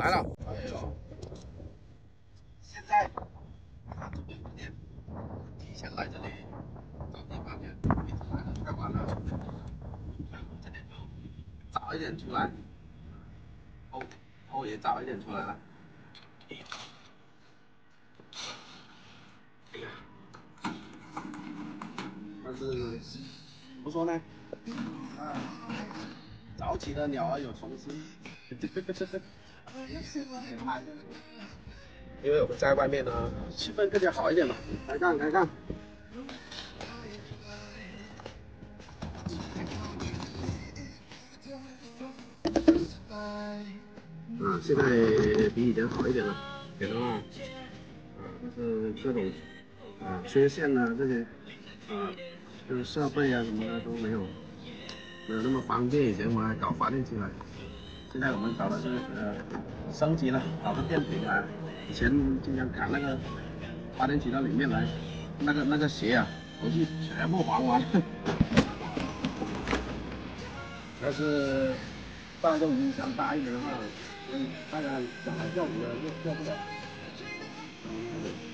来了。现在提前来这里找地方去，一直来了太晚了。这点早一点出来，后后也早一点出来了。但是怎么说呢？啊，早起的鸟儿有虫吃。因为我们在外面呢，气氛更加好一点嘛。开干，开干。啊，现在比以前好一点了，别的话，啊，就是各种啊缺陷呢，这些啊，就是设备啊什么的都没有，没有那么方便。以前我还搞发电机来，现在我们搞的是呃升级了，搞个电瓶啊。以前经常赶那个发电机到里面来，那个那个鞋啊，回去全部还完。要是大众音响大一点的话，嗯，大家小孩叫你的就叫不了。嗯，